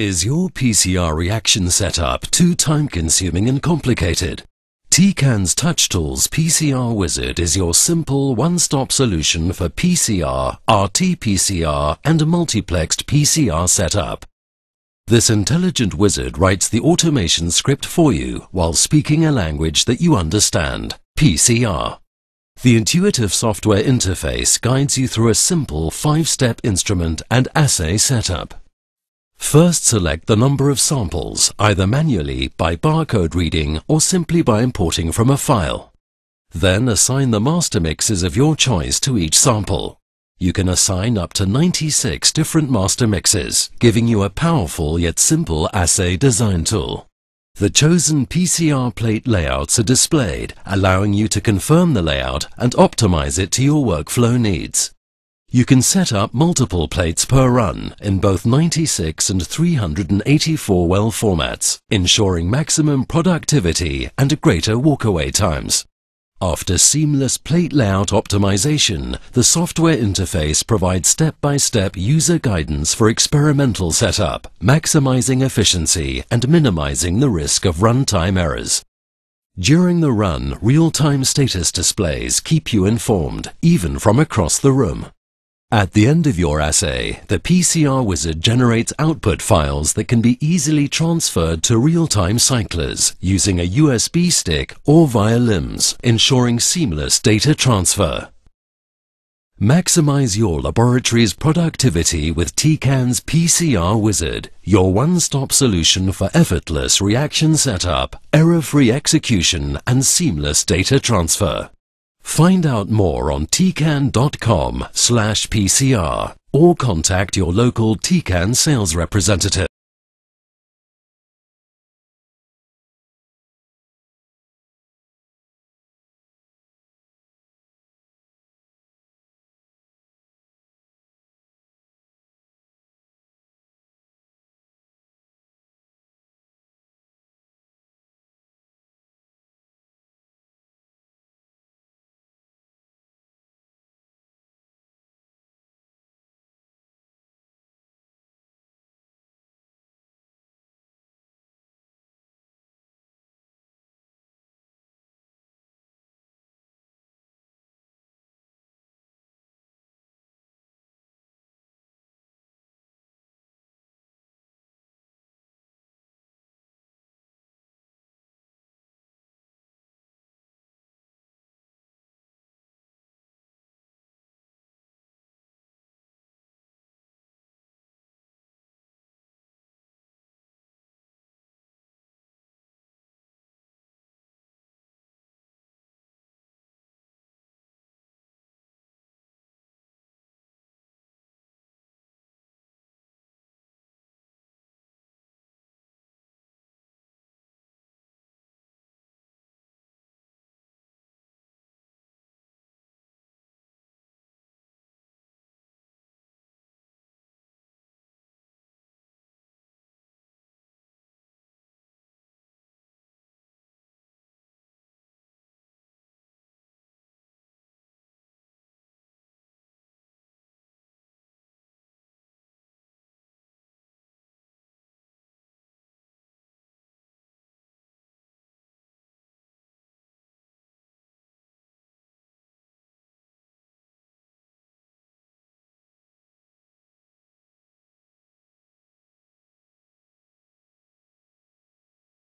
Is your PCR reaction setup too time-consuming and complicated? Tecan's TouchTools PCR Wizard is your simple one-stop solution for PCR, RT-PCR and multiplexed PCR setup. This intelligent wizard writes the automation script for you while speaking a language that you understand, PCR. The intuitive software interface guides you through a simple five-step instrument and assay setup. First select the number of samples, either manually by barcode reading or simply by importing from a file. Then assign the master mixes of your choice to each sample. You can assign up to 96 different master mixes, giving you a powerful yet simple assay design tool. The chosen PCR plate layouts are displayed, allowing you to confirm the layout and optimize it to your workflow needs. You can set up multiple plates per run in both 96 and 384 well formats, ensuring maximum productivity and greater walkaway times. After seamless plate layout optimization, the software interface provides step-by-step user guidance for experimental setup, maximizing efficiency and minimizing the risk of runtime errors. During the run, real-time status displays keep you informed, even from across the room. At the end of your assay, the PCR Wizard generates output files that can be easily transferred to real-time cyclers using a USB stick or via LIMS, ensuring seamless data transfer. Maximize your laboratory's productivity with Tecan's PCR Wizard, your one-stop solution for effortless reaction setup, error-free execution and seamless data transfer. Find out more on tecan.com slash PCR or contact your local Tecan sales representative.